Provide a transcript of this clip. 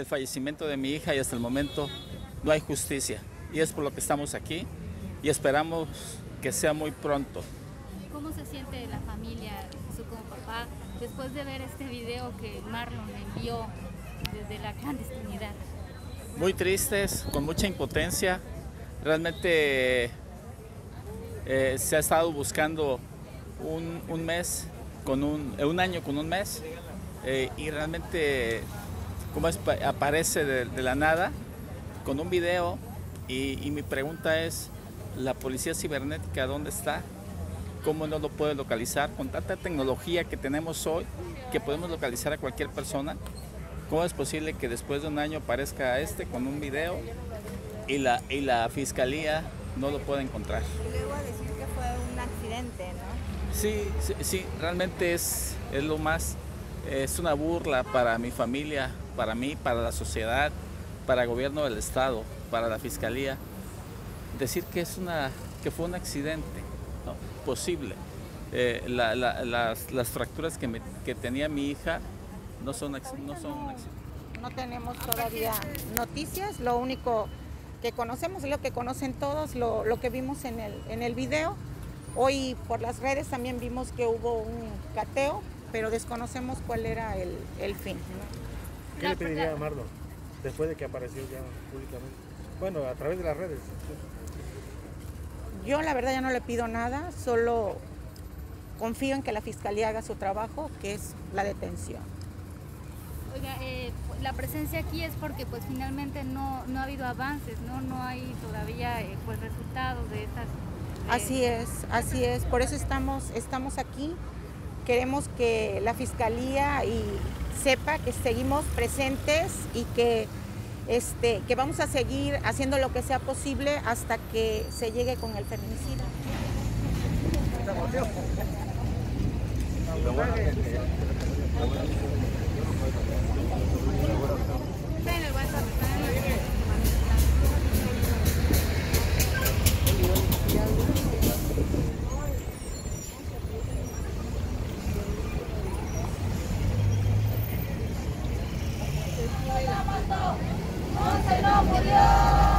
del fallecimiento de mi hija y hasta el momento no hay justicia. Y es por lo que estamos aquí y esperamos que sea muy pronto. ¿Cómo se siente la familia, su como papá, después de ver este video que Marlon envió desde la clandestinidad? Muy tristes, con mucha impotencia. Realmente eh, se ha estado buscando un, un mes, con un, eh, un, año con un mes, eh, y realmente como es, aparece de, de, la nada con un video y, y, mi pregunta es, ¿la policía cibernética dónde está? ¿Cómo no lo puede localizar? Con tanta tecnología que tenemos hoy, que podemos localizar a cualquier persona, ¿cómo es posible que después de un año aparezca este con un video y la, y la fiscalía no lo puede encontrar? Y luego a decir que fue un accidente, ¿no? Sí, sí, sí, realmente es, es lo más, es una burla para mi familia, para mí, para la sociedad, para el gobierno del estado, para la fiscalía, decir que es una, que fue un accidente, ¿no? posible. Eh, la, la, las, las, fracturas que, me, que, tenía mi hija no son, no son un accidente. No tenemos todavía noticias, lo único que conocemos es lo que conocen todos, lo, lo que vimos en el, en el video. Hoy por las redes también vimos que hubo un cateo, pero desconocemos cuál era el, el fin. ¿no? ¿Qué le pediría a Marlon después de que apareció ya públicamente? Bueno, a través de las redes. Yo la verdad ya no le pido nada, solo confío en que la fiscalía haga su trabajo, que es la detención. Oiga, eh, la presencia aquí es porque pues finalmente no, no ha habido avances, no, no hay todavía eh, pues resultados de estas. De... Así es, así es. Por eso estamos, estamos aquí. Queremos que la fiscalía y sepa que seguimos presentes y que este, que vamos a seguir haciendo lo que sea posible hasta que se llegue con el feminicidio. ¡No se lo murió!